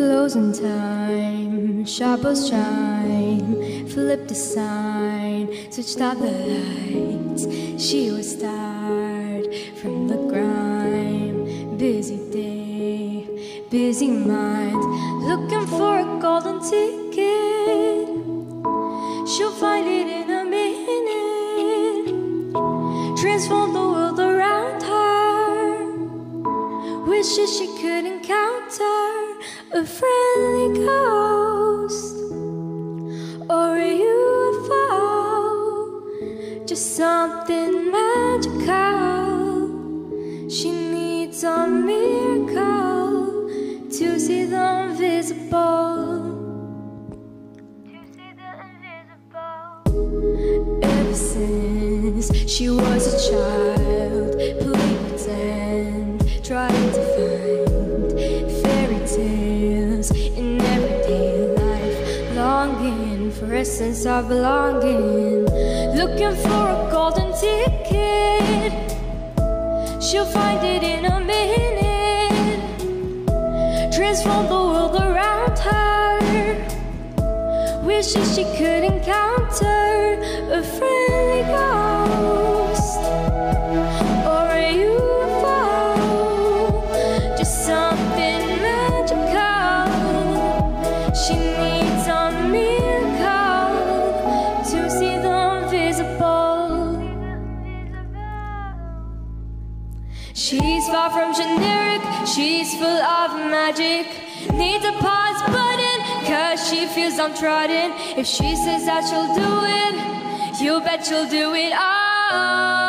frozen time, sharpest chime, flipped the sign, switched out the lights. She was tired from the grime. busy day, busy mind, looking for a golden ticket. She'll find it in a minute, transform Wishes she could encounter a friendly ghost or a UFO, just something magical. She needs a miracle to see the invisible. Ever since she was a child, for a of belonging, looking for a golden ticket. She'll find it in a minute, transform the world around her. Wishes she could encounter a friendly ghost or a UFO, just something magical. She far from generic, she's full of magic. Needs a pause button, cause she feels I'm untrodden. If she says that she'll do it, you bet she'll do it all.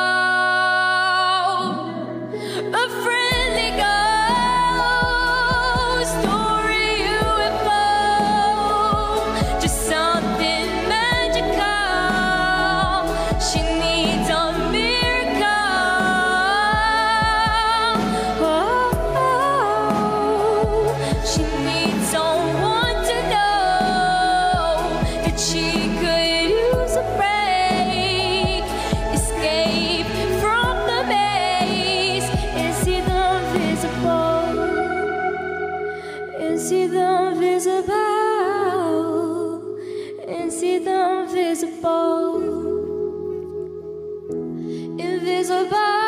and see the invisible. Invisible.